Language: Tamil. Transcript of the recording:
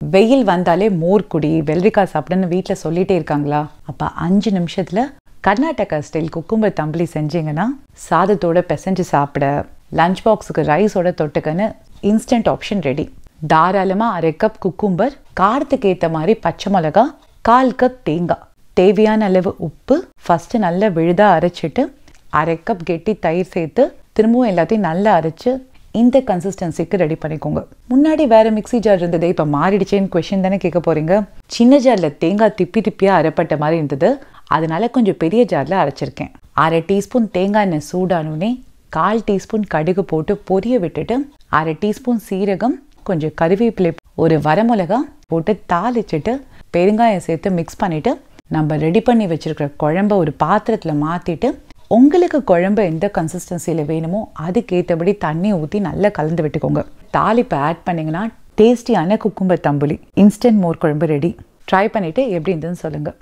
வெயில் வந்தாலே மோர் குடி வெள்ளரிக்காய் சாப்பிடுன்னு வீட்டில் சொல்லிட்டே இருக்காங்களா? அப்போ அஞ்சு நிமிஷத்தில் கர்நாடகா ஸ்டைல் குக்கும்பர் தம்பளி செஞ்சீங்கன்னா சாதத்தோட பிசைஞ்சு சாப்பிட லஞ்ச் பாக்ஸுக்கு ரைஸோட தொட்டுக்கன்னு இன்ஸ்டன்ட் ஆப்ஷன் ரெடி தாராளமாக அரை கப் குக்கும்பர் காரத்துக்கு ஏற்ற மாதிரி பச்சை மிளகா கால் கப் தேங்காய். தேவையான அளவு உப்பு ஃபஸ்ட்டு நல்லா விழுதாக அரைச்சிட்டு அரை கப் கெட்டி தயிர் சேர்த்து திரும்பவும் எல்லாத்தையும் நல்லா அரைச்சு இந்த கன்சிஸ்டன்சிக்கு ரெடி பண்ணிக்கோங்க. முன்னாடி வேற மிக்ஸி ஜார் இருந்தது இப்போ மாறிடுச்சேன்னு கொஷின் தானே கேட்க போறீங்க? சின்ன ஜார்ல தேங்காய் திப்பி திப்பியாக அரைப்பட்ட மாதிரி இருந்தது. அதனால கொஞ்சம் பெரிய ஜார்ல அரைச்சிருக்கேன். அரை டீஸ்பூன் தேங்காய் எண்ணெய் சூடானோடனே கால் டீஸ்பூன் கடுகு போட்டு பொரிய விட்டுட்டு அரை டீஸ்பூன் சீரகம் கொஞ்சம் கருவேப்பிலை ஒரு வரமிளகா போட்டு தாளிச்சிட்டு பெருங்காயம் சேர்த்து மிக்ஸ் பண்ணிட்டு நம்ம ரெடி பண்ணி வச்சிருக்கிற குழம்ப ஒரு பாத்திரத்தில் மாற்றிட்டு உங்களுக்கு குழம்பு எந்த கன்சிஸ்டன்சியில் வேணுமோ அதுக்கேற்றபடி தண்ணி ஊற்றி நல்லா கலந்து விட்டுக்கோங்க. தாளிப்பை ஆட் பண்ணிங்கன்னா டேஸ்டியான குக்கும்பர் தம்புலி இன்ஸ்டன்ட் மோர் குழம்பு ரெடி ட்ரை பண்ணிவிட்டு எப்படி இருந்ததுன்னு சொல்லுங்கள்